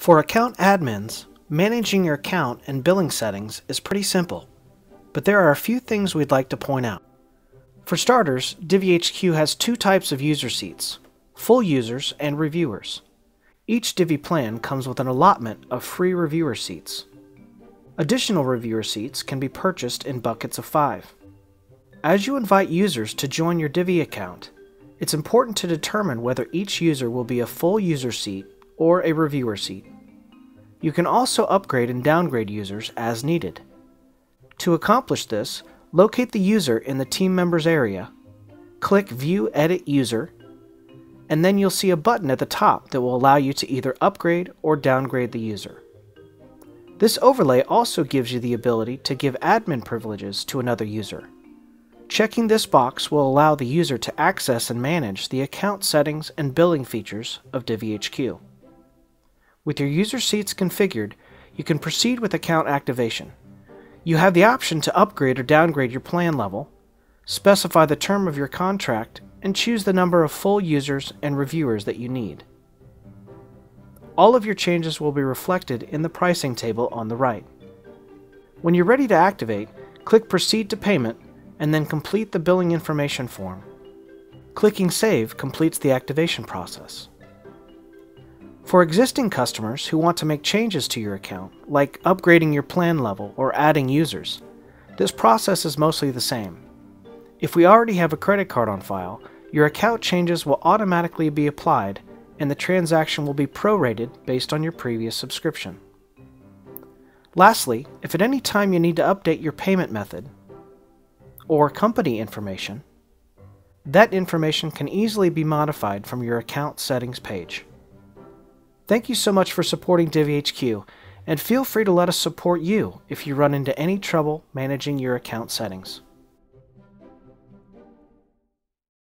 For account admins, managing your account and billing settings is pretty simple, but there are a few things we'd like to point out. For starters, DivvyHQ has two types of user seats, full users and reviewers. Each Divvy plan comes with an allotment of free reviewer seats. Additional reviewer seats can be purchased in buckets of five. As you invite users to join your Divvy account, it's important to determine whether each user will be a full user seat or a reviewer seat. You can also upgrade and downgrade users as needed. To accomplish this, locate the user in the team members area, click View Edit User, and then you'll see a button at the top that will allow you to either upgrade or downgrade the user. This overlay also gives you the ability to give admin privileges to another user. Checking this box will allow the user to access and manage the account settings and billing features of DivvyHQ. With your user seats configured, you can proceed with account activation. You have the option to upgrade or downgrade your plan level, specify the term of your contract, and choose the number of full users and reviewers that you need. All of your changes will be reflected in the pricing table on the right. When you're ready to activate, click Proceed to Payment and then complete the billing information form. Clicking Save completes the activation process. For existing customers who want to make changes to your account, like upgrading your plan level or adding users, this process is mostly the same. If we already have a credit card on file, your account changes will automatically be applied and the transaction will be prorated based on your previous subscription. Lastly, if at any time you need to update your payment method or company information, that information can easily be modified from your account settings page. Thank you so much for supporting DivvyHQ, and feel free to let us support you if you run into any trouble managing your account settings.